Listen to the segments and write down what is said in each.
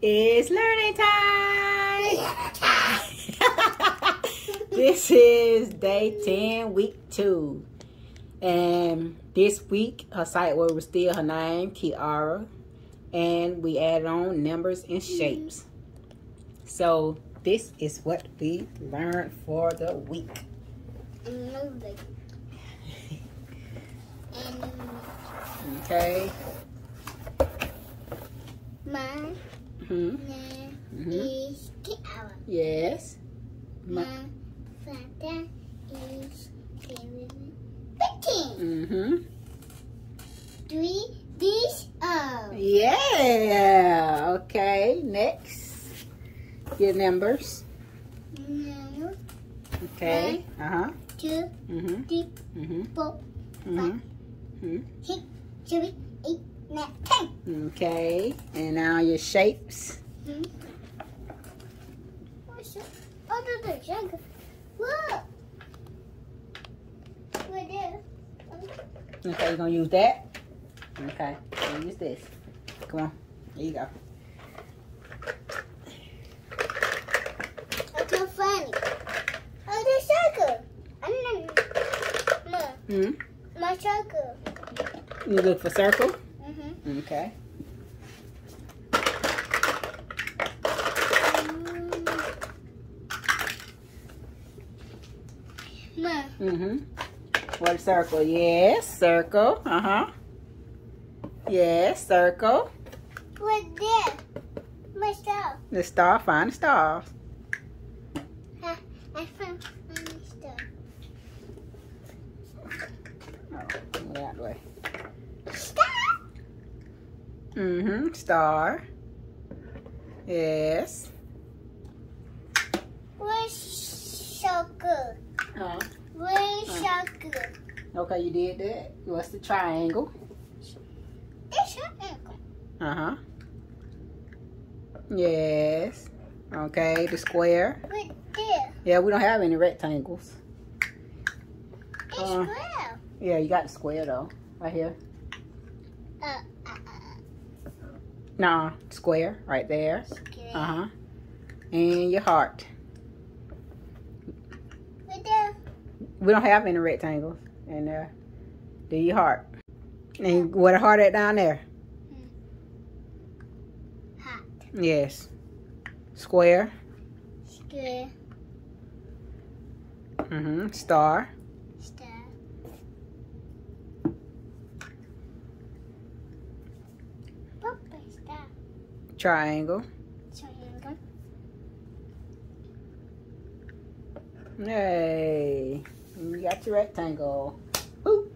It's learning time. this is day 10, week 2. And this week, her sight word was still her name, Kiara. And we added on numbers and shapes. So this is what we learned for the week. Okay. My hmm name hmm. Yes. My father is. Fifteen. Mm-hmm. Three. Yeah. Okay. Next. Your numbers. No. Okay. Uh huh. Two, Mm-hmm. three, Mm-hmm. four, Mm-hmm. six, seven, eight, Okay. And now your shapes. Hmm. What's that? Oh, no, no. Look. Right there. Okay, you're gonna use that. Okay. Use this. Come on. There you go. That's so funny. Oh, the sugar. And then, Mom, Mm-hmm. my sugar. You look for circle. Okay. Mm-hmm. What circle? Yes, circle. Uh-huh. Yes, circle. what's this? My stuff. The star, find the star. I, I found my stuff. Oh, the way. Stop. Mm-hmm. Star. Yes. Where's sugar? Uh, Where's Uh. sugar? okay, you did that. What's the triangle? It's sugar. Uh-huh. Yes. Okay, the square. Right there. Yeah, we don't have any rectangles. It's Uh. square. Yeah, you got the square though. Right here. Uh, uh, uh, Nah, square right there. square. Uh-huh. And your heart. Right there. We don't have any rectangles in there. Do your heart. And what a heart at down there? Hot. Yes. Square. Square. Mm-hmm. Star. Star. Papa star. Triangle. Triangle. Hey. You got your rectangle. Boop.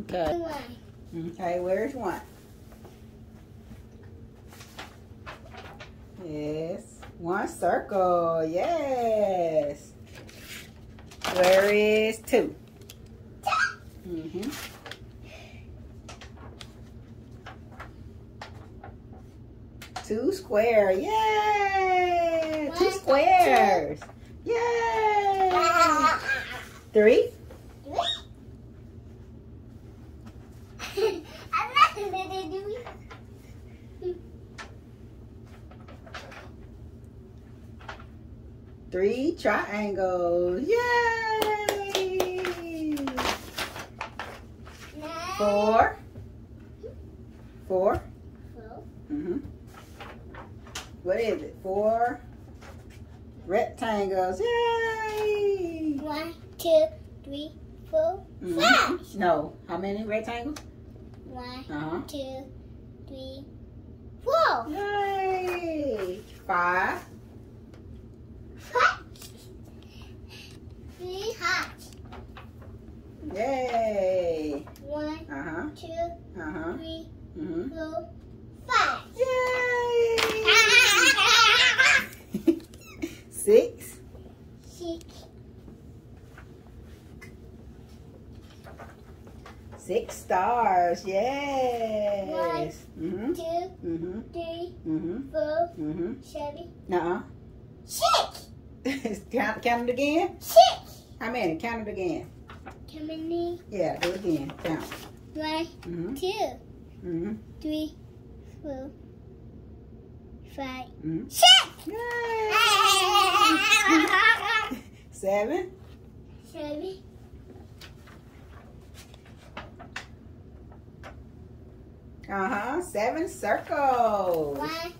Okay. Okay, where's one? Yes. One circle. Yes. Where is two? Mm-hmm. Two square. Yay! Two squares. Yay! Three. I'm not gonna do it. Three triangles. Yay! Four. Four. Four. Mm-hmm. What is it? Four rectangles. Yay! One, two, three, four, Mhm. five. No. How many rectangles? One, Uh-huh. two, three, four. Yay! Five. Five. Three hearts. Yay! One, Uh-huh. two, Uh-huh. three, Mm-hmm. four, five. Yay! Six. Six. Six stars. Yes. Mm-hmm. Two, Mm-hmm. three, Mm-hmm. four, Mm-hmm. seven, Nuh-uh. six. count, count it again. Six. How many? Count it again. How many? Yeah, do it again. Count. One, Mm-hmm. two, Mm-hmm. three, four, five, Mhm. six. Yay! Seven. Seven, Uh huh. Seven circles. one,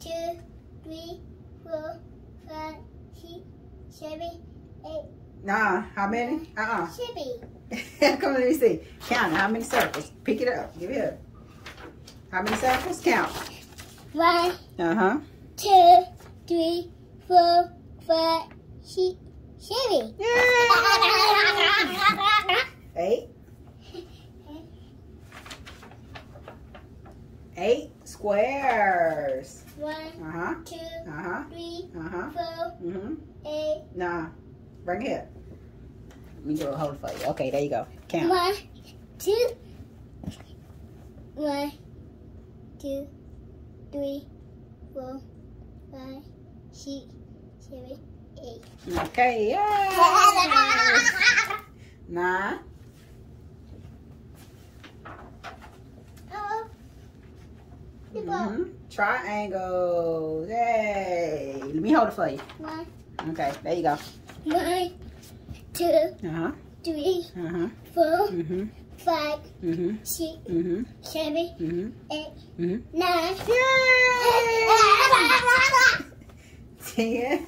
two, three, four, five, six, seven, eight, Nah. How many? Uh uh seven. Come on, let me see. Count. How many circles? Pick it up. Give it up. How many circles? Count. One, Uh huh. two, three, four, five, six, seven. Eight. Eight squares. One, Uh huh. two, Uh huh. three, Uh huh. four, Mhm. eight. Nah. Bring it here. Let me do a hold for you. Okay, there you go. Count. One, two, one, two, three, four, five, six, seven, eight. Okay. Yay. Nine. Oh, the ball. Mhm. Triangles. Yay. Let me hold it for you. One, Okay, there you go. one, two, Uh huh. three, Uh huh. four, Mhm. five, Mhm. six, Mhm. seven, Mhm. eight, Mhm. nine. Ten.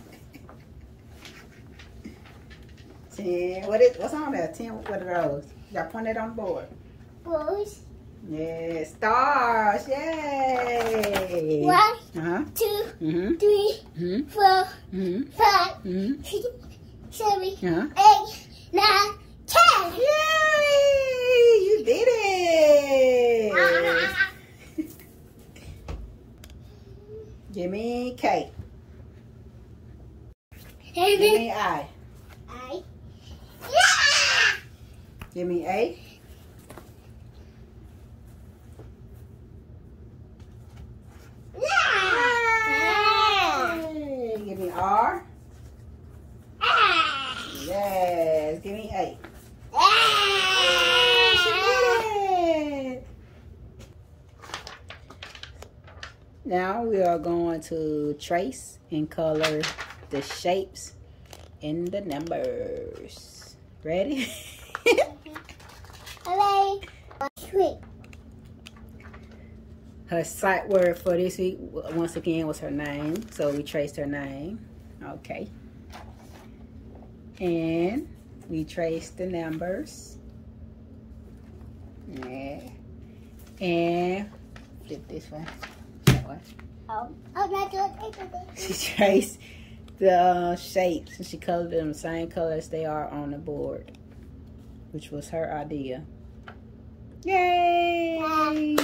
Ten. What is what's on there? Ten. What are those? Y'all point it on the board. Boys. Yeah, stars. Yay. One, Uh huh. two, Mhm. three, Mhm. four, Mhm. five, Mhm. six, seven, Uh huh. eight, nine, ten. Yay! You did it. Give me K. Give me I. I. Yeah! Give me A. Yeah! Yay. Give me R. Ah! Yes. Give me A. Ah! Yay. Now we are going to trace and color the shapes and the numbers. Ready? Alright. Sweet. her sight word for this week once again was her name. So we traced her name. Okay. And we traced the numbers. Yeah. And flip this way. Way. Oh. I'm not doing anything. She traced the uh, shapes and she colored them the same color as they are on the board, which was her idea. Yay!